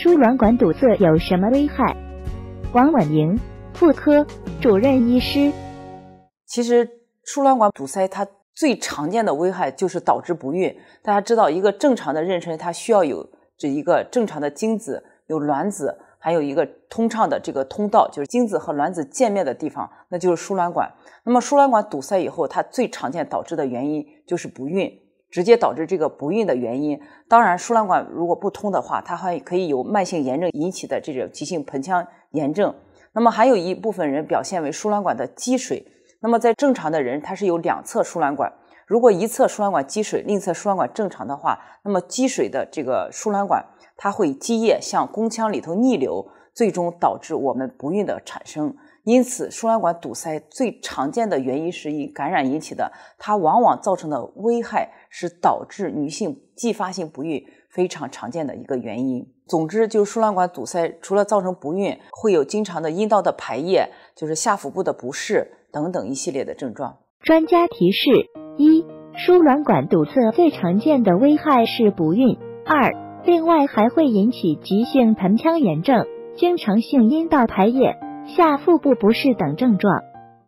输卵管堵塞有什么危害？王婉莹，妇科主任医师。其实输卵管堵塞它最常见的危害就是导致不孕。大家知道，一个正常的妊娠它需要有这一个正常的精子，有卵子。还有一个通畅的这个通道，就是精子和卵子见面的地方，那就是输卵管。那么输卵管堵塞以后，它最常见导致的原因就是不孕，直接导致这个不孕的原因。当然，输卵管如果不通的话，它还可以有慢性炎症引起的这种急性盆腔炎症。那么还有一部分人表现为输卵管的积水。那么在正常的人，它是有两侧输卵管，如果一侧输卵管积水，另一侧输卵管正常的话，那么积水的这个输卵管。它会积液向宫腔里头逆流，最终导致我们不孕的产生。因此，输卵管堵塞最常见的原因是因感染引起的，它往往造成的危害是导致女性继发性不孕非常常见的一个原因。总之，就是输卵管堵塞除了造成不孕，会有经常的阴道的排液，就是下腹部的不适等等一系列的症状。专家提示：一、输卵管堵塞最常见的危害是不孕；二。另外还会引起急性盆腔炎症、经常性阴道排液、下腹部不适等症状。